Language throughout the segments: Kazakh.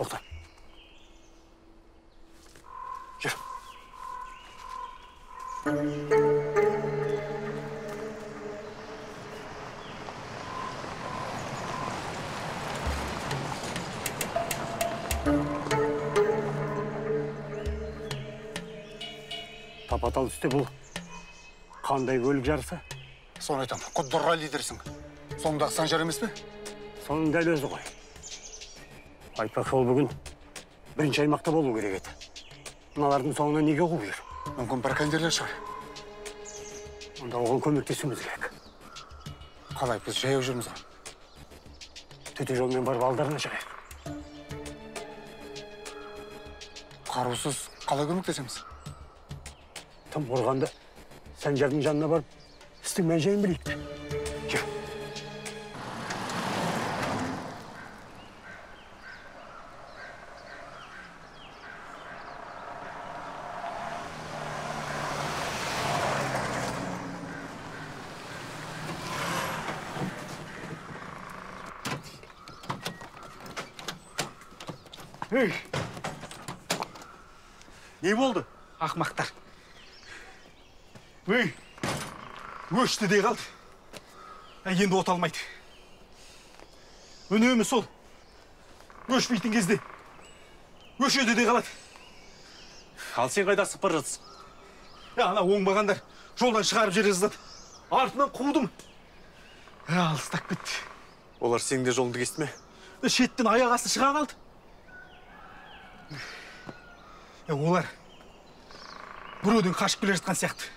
тоқта жүр тапа тал түсте бұл қандай көлік жарысы соны айтам құддыра лидерсің соңындағы санжар емес пе соның дәл өзі ғой айтпақшы ол бүгін бірінші аймақта болу керек еді. Мыналардың соңынан неге қуып жүр мүмкін браконьерлер шығар. Онда оған көмектесуіміз керек. Қалай біз жаяу жүрміз ғой. Төте жолмен барып алдарына шығайық. Қарусыз қалай көмектесеміз? Тым құрғанда санжардың жанына барып істің мән жайын білейік. Ей, не болды ақмақтар. Ей, өшті де қалды. Ә, енді от алмайды. Үнемі сол. Өшпейтін кезде. Өшеді де қалады. ал сен қайда асып бара жатсың Ә, ана оңбағандар жолдан шығарып жібере жаздады. Артынан қудым. Ә, алыстап кетті. олар сенің де жолыңды кесті ме Шеттен аяқ асты шыға қалды. Ә, олар біреуден қашып келе жатқан сияқты.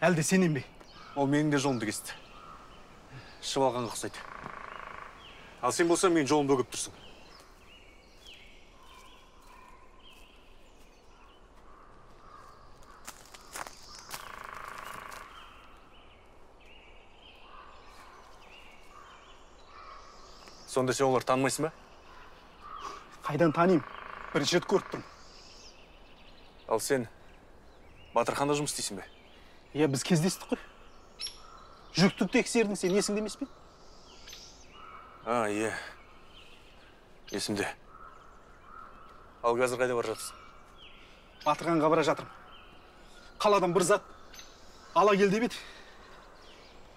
Әлде сенен бе? ол менің де жолымды кесті ішіп алғанға ұқсайды ал сен болсаң менің жолымды бөгеп тұрсың сонда сен оларды танымайсың ба Қайдан танимын? Бірінші рет көріп тұрмын. ал сен батырханда жұмыс істейсің бе Иә, біз кездестік қой. Жүктік тексердің, сен есіңде емес пе? а иә есімде ал қазір қайда бара жатырсың Батырғанға бара жатырмын. Қаладан бір зат ала кел деп еді.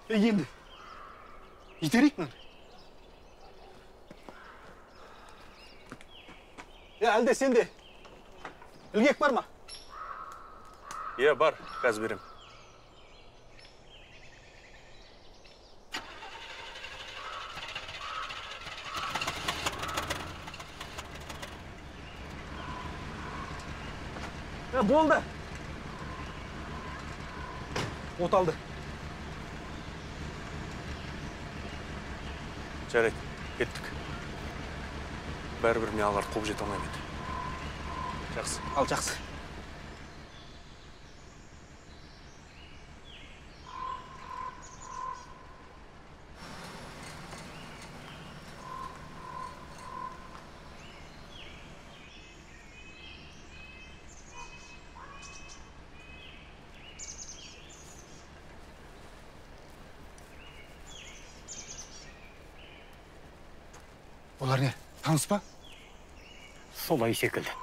Е, енді итерейік мынаны. Е, әлде сенде ілгек бар ма? иә бар қазір беремін Е, болды. От алды. жарайды кеттік бәрібір мен аларды қуып жете алмаймын енді жақсы Ал жақсы. олар не таныс па その伊勢君だ